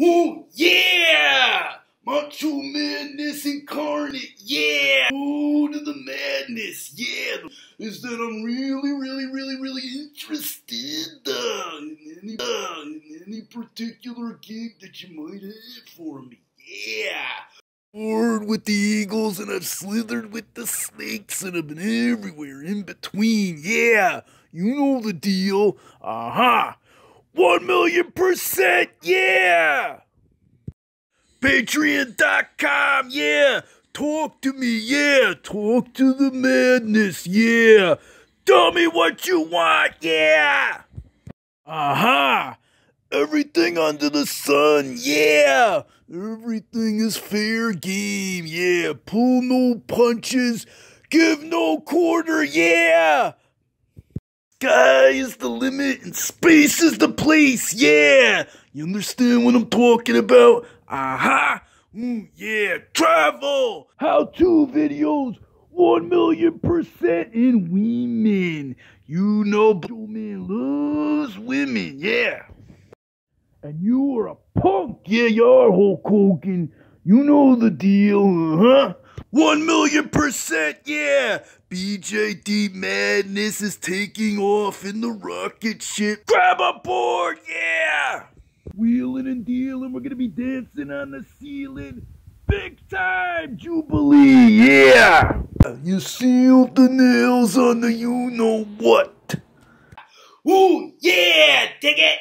Ooh, yeah! Macho Madness incarnate, yeah! Ooh, to the madness, yeah! Is that I'm really, really, really, really interested uh, in, any, uh, in any particular gig that you might have for me, yeah! Soared with the eagles and I've slithered with the snakes and I've been everywhere in between, yeah! You know the deal, uh-huh! One million percent, yeah! Patreon.com, yeah! Talk to me, yeah! Talk to the madness, yeah! Tell me what you want, yeah! Aha! Uh-huh. Everything under the sun, yeah! Everything is fair game, yeah! Pull no punches, give no quarter, yeah! Sky is the limit and space is the place, yeah! You understand what I'm talking about? Aha! Ooh, yeah, travel! How-to videos, one million percent in women. You know, man loves women, yeah. And you are a punk, yeah, you are Hulk Hogan. You know the deal, huh? One million percent, yeah! BJ Deee Madness is taking off in the rocket ship. Grab a board, yeah! Wheeling and dealing, we're gonna be dancing on the ceiling. Big time Jubilee, yeah! You sealed the nails on the you know what. Ooh, yeah! Dig it!